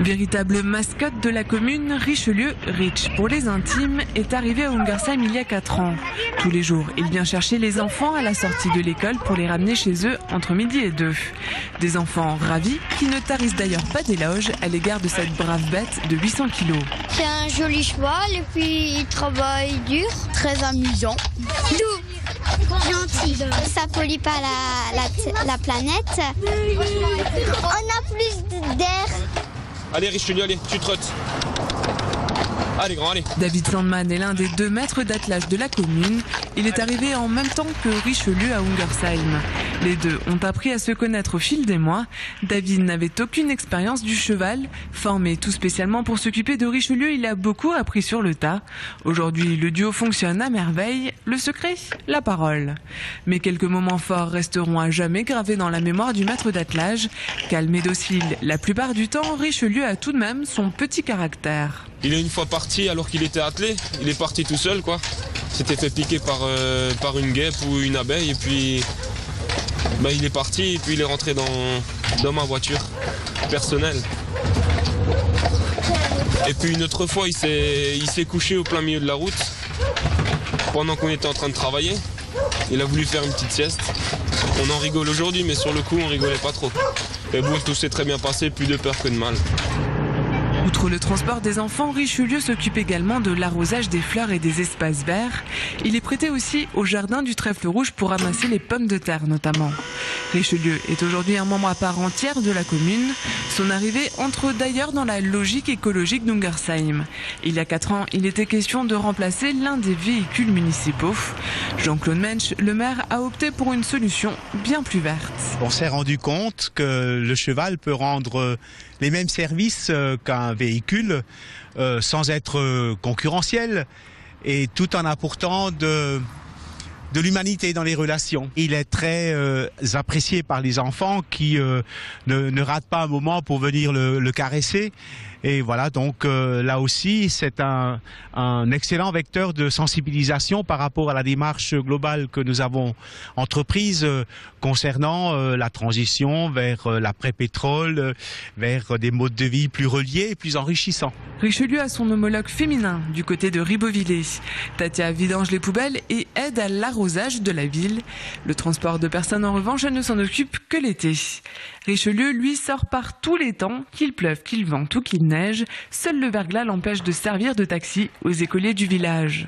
Véritable mascotte de la commune, Richelieu, Rich pour les intimes, est arrivé à Ungersheim il y a 4 ans. Tous les jours, il vient chercher les enfants à la sortie de l'école pour les ramener chez eux entre midi et deux. Des enfants ravis qui ne tarissent d'ailleurs pas d'éloges à l'égard de cette brave bête de 800 kilos. C'est un joli cheval et puis il travaille dur, très amusant. Doux, gentil, ça pollue pas la, la, la planète. On a plus d'air. Allez Richelieu, allez, tu trottes. David Sandman est l'un des deux maîtres d'attelage de la commune. Il est arrivé en même temps que Richelieu à Ungersheim. Les deux ont appris à se connaître au fil des mois. David n'avait aucune expérience du cheval. Formé tout spécialement pour s'occuper de Richelieu, il a beaucoup appris sur le tas. Aujourd'hui, le duo fonctionne à merveille. Le secret La parole. Mais quelques moments forts resteront à jamais gravés dans la mémoire du maître d'attelage. Calme et docile, la plupart du temps, Richelieu a tout de même son petit caractère. Il est une fois parti alors qu'il était attelé. Il est parti tout seul, quoi. S'était fait piquer par, euh, par une guêpe ou une abeille et puis bah, il est parti et puis il est rentré dans, dans ma voiture personnelle. Et puis une autre fois, il s'est couché au plein milieu de la route pendant qu'on était en train de travailler. Il a voulu faire une petite sieste. On en rigole aujourd'hui, mais sur le coup, on rigolait pas trop. Mais bon, tout s'est très bien passé, plus de peur que de mal. Outre le transport des enfants, Richelieu s'occupe également de l'arrosage des fleurs et des espaces verts. Il est prêté aussi au jardin du trèfle rouge pour ramasser les pommes de terre notamment. Richelieu est aujourd'hui un membre à part entière de la commune. Son arrivée entre d'ailleurs dans la logique écologique d'Ungersheim. Il y a 4 ans, il était question de remplacer l'un des véhicules municipaux. Jean-Claude Mensch, le maire, a opté pour une solution bien plus verte. On s'est rendu compte que le cheval peut rendre les mêmes services qu'un véhicule euh, sans être concurrentiel et tout en apportant de de l'humanité dans les relations. Il est très euh, apprécié par les enfants qui euh, ne, ne, ratent pas un moment pour venir le, le caresser. Et voilà, donc euh, là aussi, c'est un, un, excellent vecteur de sensibilisation par rapport à la démarche globale que nous avons entreprise euh, concernant euh, la transition vers euh, l'après-pétrole, vers des modes de vie plus reliés et plus enrichissants. Richelieu a son homologue féminin du côté de Ribeauvillé. Tatia vidange les poubelles et aide à l'arrosage de la ville. Le transport de personnes, en revanche, elle ne s'en occupe que l'été. Richelieu, lui, sort par tous les temps, qu'il pleuve, qu'il vente ou qu'il neige. Seul le verglas l'empêche de servir de taxi aux écoliers du village.